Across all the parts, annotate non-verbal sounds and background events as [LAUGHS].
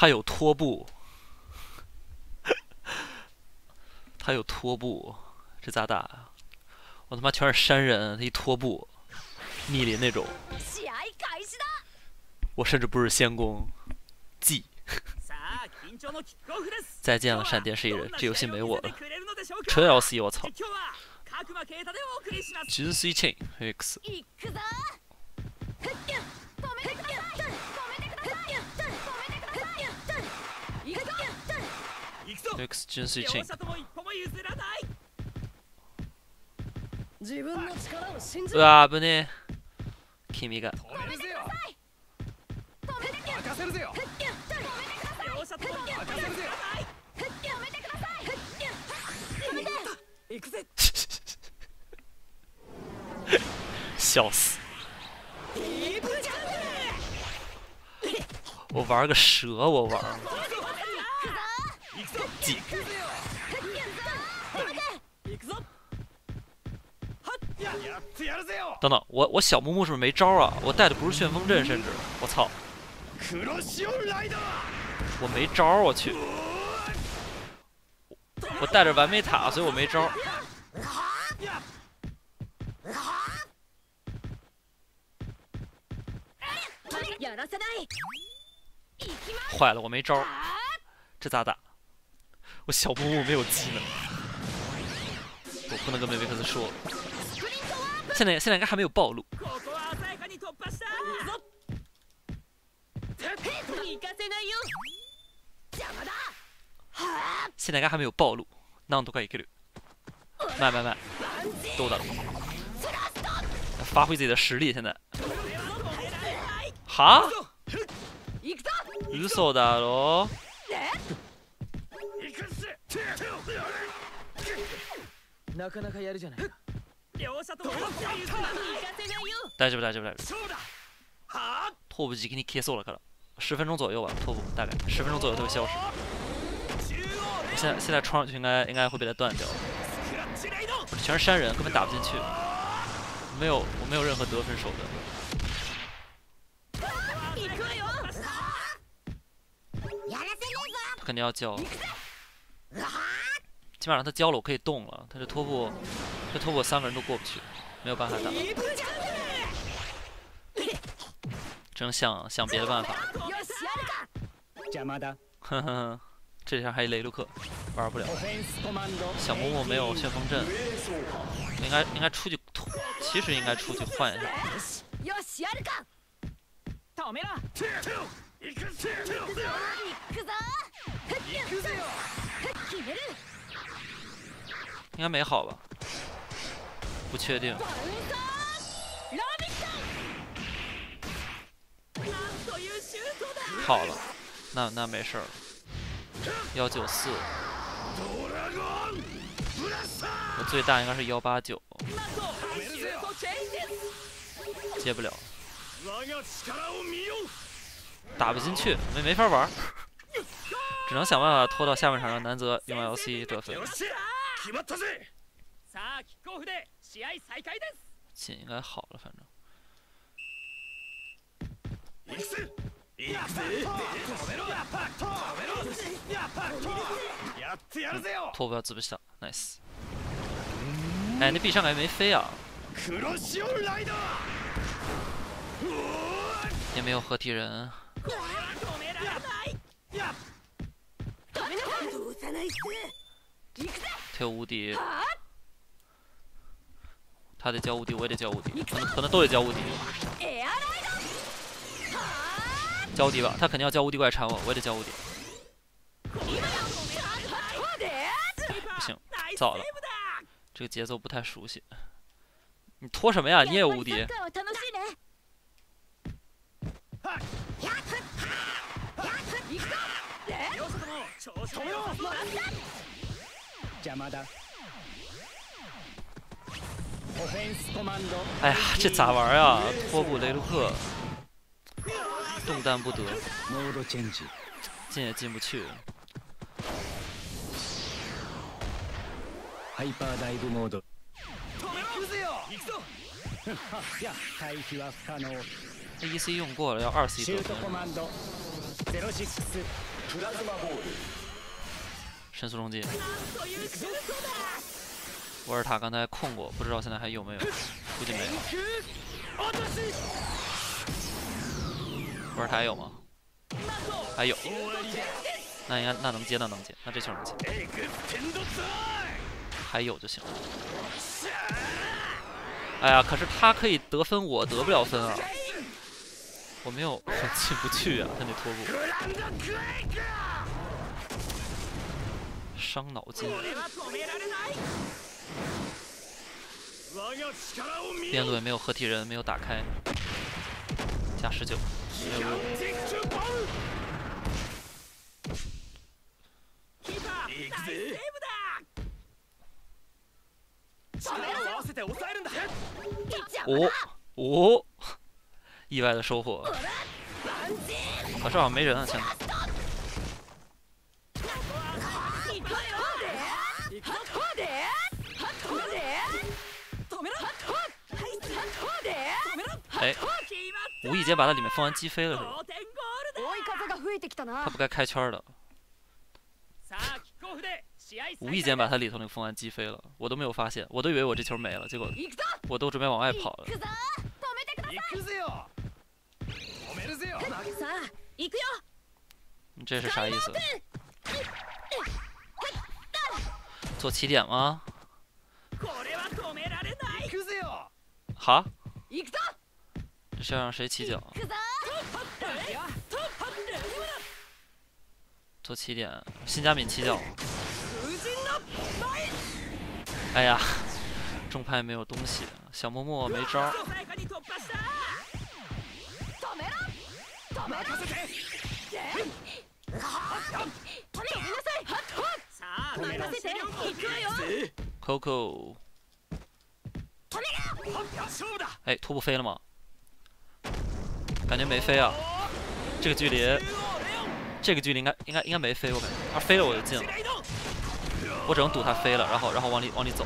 他有拖布，[LAUGHS] 他有拖布，这咋打呀？我他妈全是山人，他一拖布，密林那种。我甚至不是仙宫，G。再见了，闪电十一人，这游戏没我了。纯 LC，我操！纯水 chain X。X 純粋チェンうわ危ねえ。君が。[LAUGHS] [LAUGHS] 笑死！我玩个蛇，我玩。等等，我我小木木是不是没招啊？我带的不是旋风阵，甚至我操！我没招，我去！我带着完美塔，所以我没招。坏了，我没招，这咋打？我小木木没有技能，我不能跟梅梅克斯说。现在现在应该还没有暴露。现在应该还没有暴露。なんとかいける。慢慢慢。どうだろう。发挥自己的实力，现在。哈？嘘だろ。 なかなかやるじゃないか。大丈夫大丈夫大丈夫。拓扑じきに消えそうだから。十分钟左右吧，拓扑大概十分钟左右就会消失。现在现在冲上去应该应该会被他断掉。全是山人，根本打不进去。没有，我没有任何得分手段。他肯定要交。 起码让他交了，我可以动了。他这拖布，这拖布三个人都过不去，没有办法打。只能想想别的办法。呵呵，这下还有雷卢克，玩不了。小木木没有旋风阵，应该应该出去，其实应该出去换一下。应该没好吧？不确定。好了，那那没事儿。幺九四，我最大应该是幺八九，接不了，打不进去，没没法玩，只能想办法拖到下半场让南泽用 LC 得分。进应该好了，反正。拖不了自不下，nice。哎，那壁上感觉没飞啊。也没有合体人。他有无敌，他得交无敌，我也得交无敌，可能可能都得交无敌。交无敌吧，他肯定要交无敌过来缠我，我也得交无敌。不行，早了，这个节奏不太熟悉。你拖什么呀？你也有无敌。哎呀，这咋玩啊？托布雷卢克，动弹不得，进也进不去。A [LAUGHS] C 用过了，要二 C 得分。神速冲击。[LAUGHS] 沃尔塔刚才控过，不知道现在还有没有？估计没有。沃尔塔还有吗？还有。那应该那能接那能接，那这球能接。还有就行了。哎呀，可是他可以得分，我得不了分啊！我没有，我进不去啊，他那拖布。伤脑筋。边路也没有合体人，没有打开。加十九。哦哦，意外的收获。可是好像没人啊，现在。哎，无意间把它里面风完击飞了是吧？他不该开圈的。无意间把他里头那个风丸击飞了，我都没有发现，我都以为我这球没了，结果我都准备往外跑了。你这是啥意思？做起点吗？哈？这是要让谁起脚？做起点，新加敏起脚。哎呀，中派没有东西，小默默没招。Coco，哎，拖步飞了吗？感觉没飞啊，这个距离，这个距离应该应该应该没飞，我感觉，他飞了我就进了。我只能赌他飞了，然后然后往里往里走，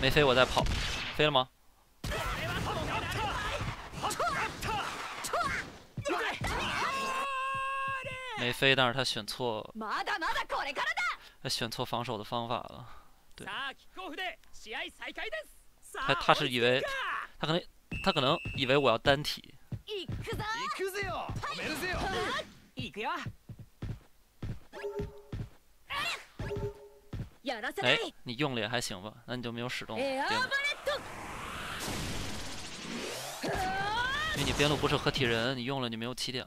没飞我再跑，飞了吗？没飞，但是他选错，他。选错防守的方法了。对，他他是以为，他可能他可能以为我要单体。哎，你用了也还行吧，那你就没有使动。因为你边路不是合体人，你用了你没有起点。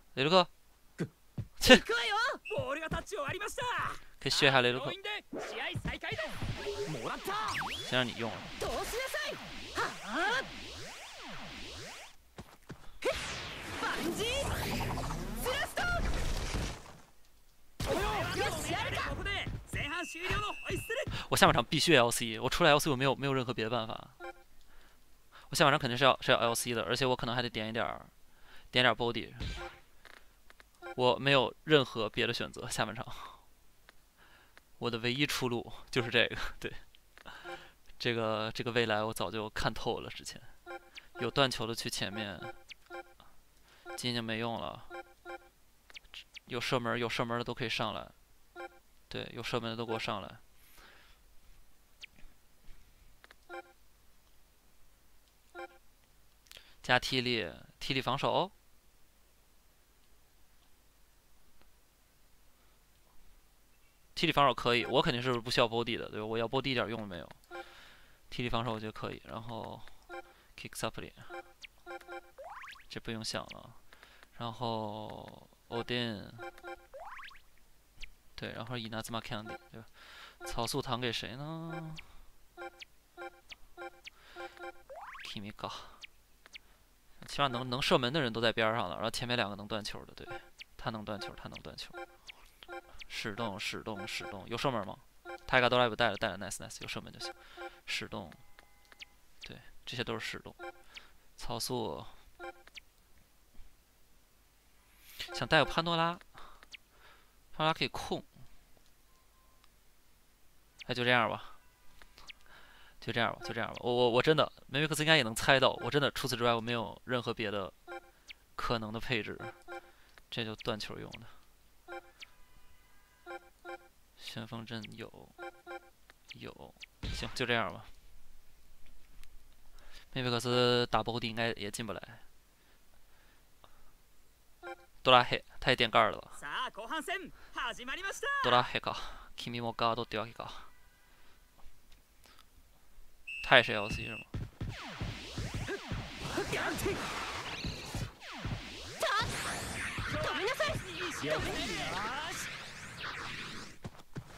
出るか切決勝入れるか先让你用了。我下半场必须 LC，我出来 LC 我没有没有任何别的办法。我下半场肯定是要是要 LC 的，而且我可能还得点一点儿，点点 body。 我没有任何别的选择，下半场，我的唯一出路就是这个。对，这个这个未来我早就看透了。之前有断球的去前面，今天没用了。有射门有射门的都可以上来。对，有射门的都给我上来。加体力，体力防守。体力防守可以，我肯定是不需要 body 的，对吧？我要 body 一点用都没有。体力防守我觉得可以，然后 kick supply，这不用想了。然后 Odin。对，然后伊纳兹玛 candy，对吧？草素糖给谁呢？Kimi 起码能能射门的人都在边上了，然后前面两个能断球的，对。他能断球，他能断球。使动，使动，使动，有射门吗？他一个哆啦 A 带了，带了，nice nice，有射门就行。使动，对，这些都是使动。操作，想带个潘多拉，潘多拉可以控。哎，就这样吧，就这样吧，就这样吧。我我我真的，梅梅克斯应该也能猜到。我真的，除此之外，我没有任何别的可能的配置。这就断球用的。旋风阵有，有，行，就这样吧。梅菲克斯打波蒂应该也进不来。多拉黑，他也垫盖了吧？多拉黑か。君もガードってわけか。他也是 LC 是吗？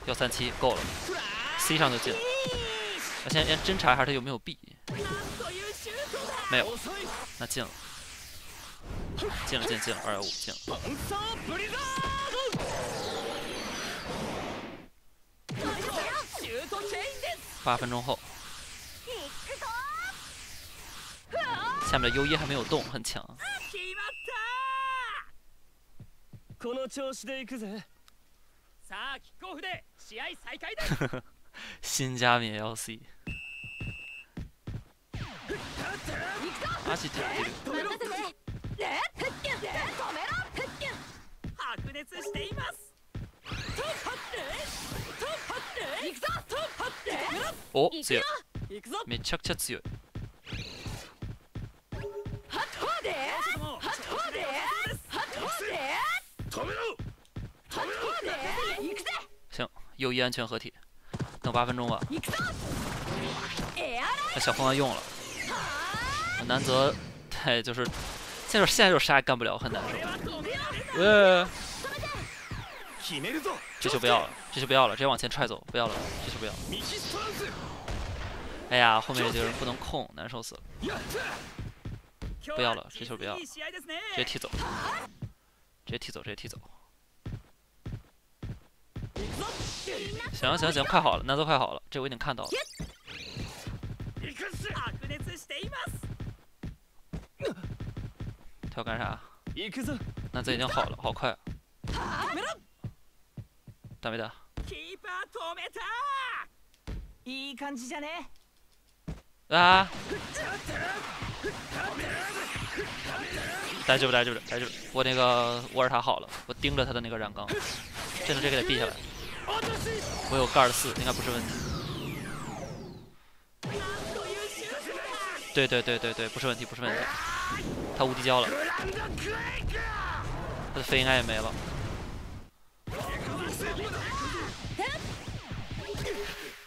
幺三七够了，C 上就进了。我先先侦查一下他有没有 B，没有，那进了，进了进进了二幺五进了。八分钟后，下面的 U 一还没有动，很强。試合再開だ。新ジャーミー LC マジ立ってる。白熱しています。お強い。めちゃくちゃ強い。行，友谊安全合体，等八分钟吧。那小凤凰用了，南泽太就是，现在现在就啥也干不了，很难受。呃，这球不要了，这球不要了，直接往前踹走，不要了，这球不要。哎呀，后面这个人不能控，难受死了。不要了，这球不要了，直接踢走，直接踢走，直接踢走。行行行，快好了，南泽快好了，这我已经看到了。他要干啥？南泽已经好了，好快。ダメだ。啊！大丈夫，大丈夫，大丈夫。我那个沃尔塔好了，我盯着他的那个染缸，真的这个得避下来。 我有盖儿四，应该不是问题。对对对对对，不是问题，不是问题。他无敌交了，他的飞应该也没了。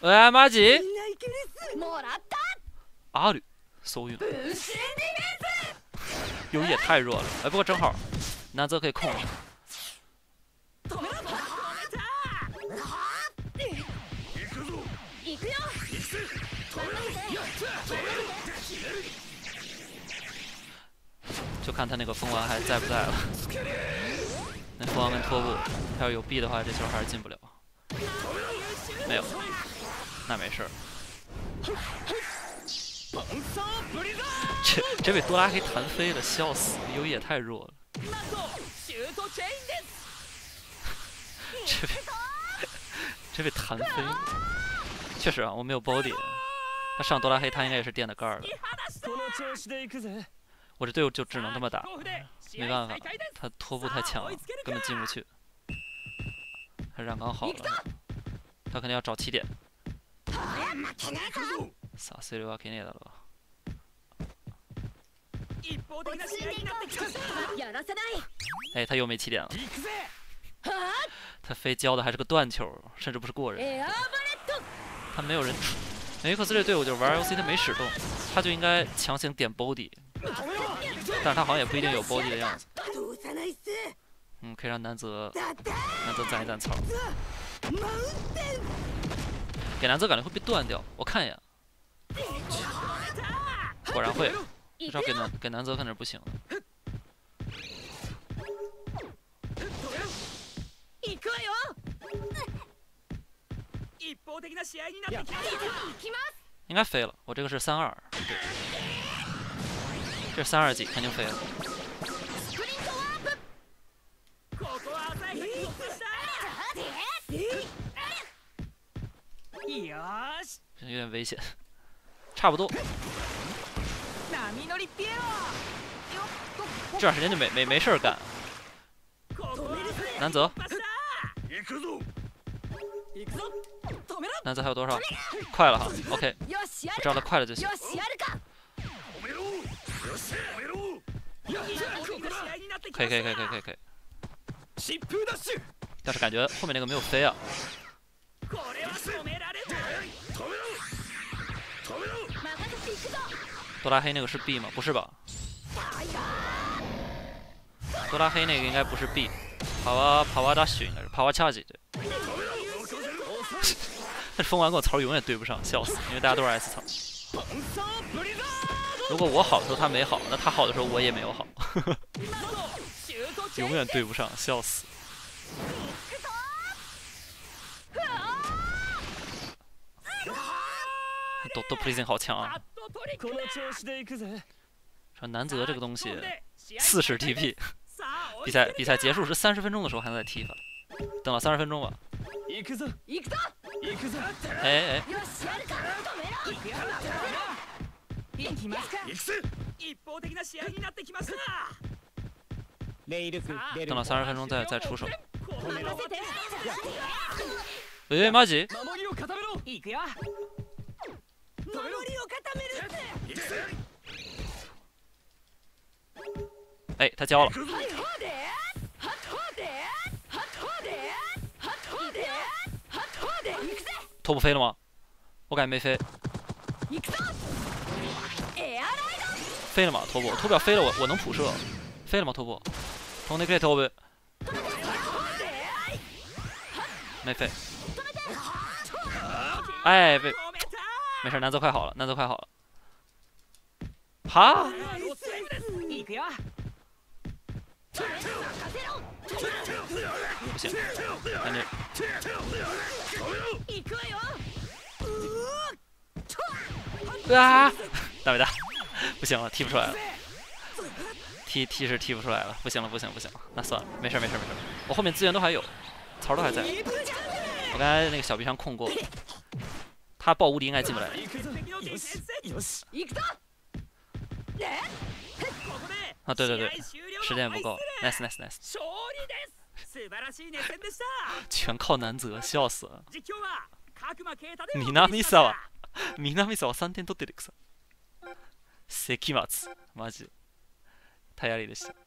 哎，马吉，阿吕，搜运，友谊也太弱了。哎，不过正好，南泽可以控制。就看他那个风王还在不在了。那风王跟拖布，他要有 B 的话，这球还是进不了。没有，那没事儿。这这被多拉黑弹飞了，笑死！优也太弱了。这被这被弹飞，确实啊，我没有 body。他上多拉黑，他应该也是垫的盖儿的。我这队友就只能这么打，没办法，他拖步太强了，根本进不去。他染缸好了，他肯定要找起点。哎，他又没起点了。他非交的还是个断球，甚至不是过人。他没有人出。梅克斯这队伍就是玩 L C，他没使动，他就应该强行点 body，但是他好像也不一定有 body 的样子。嗯，可以让南泽南泽攒一攒草。给南泽感觉会被断掉，我看一眼。果然会，至少给南给南泽看着不行。应该飞了，我这个是三二，对，这三二级，肯定飞了。有点危险，差不多。这段时间就没没没事儿干。南泽，南泽还有多少？快了哈，OK，我知道他快了就行。可以可以可以可以可以可以。但是感觉后面那个没有飞啊。多拉黑那个是 B 吗？不是吧？多拉黑那个应该不是 B，帕瓦帕瓦达许应该是帕瓦恰吉对。[LAUGHS] 但是风丸跟我槽永远对不上，笑死！因为大家都是 S 槽。[LAUGHS] 如果我好的时候他没好，那他好的时候我也没有好，[LAUGHS] 永远对不上，笑死。都都 e i n g 好强啊！说南泽这个东西，四十 TP，比赛比赛结束是三十分钟的时候还能再踢一把，等了三十分钟吧。哎哎。等到三十分钟再再出手。哎，马吉。哎，他交了。托布飞了吗？我感觉没飞。飞了吗？托布，托布要飞了，我我能普射。飞了吗？托布？从那边托布。没飞。哎，被。没事，南泽快好了，南泽快好了。哈！不行，赶紧。啊！大伟大，[LAUGHS] 不行了，踢不出来了。踢踢是踢不出来了，不行了，不行不行，那算了，没事没事没事，我后面资源都还有，槽都还在。我刚才那个小臂上控过。他爆无敌应该进不来。啊，对对对，时间不够，nice nice nice。[LAUGHS] 全靠南泽，笑死了。南沢、南沢三点取ってるくさ。 関松、マジ。頼りでした。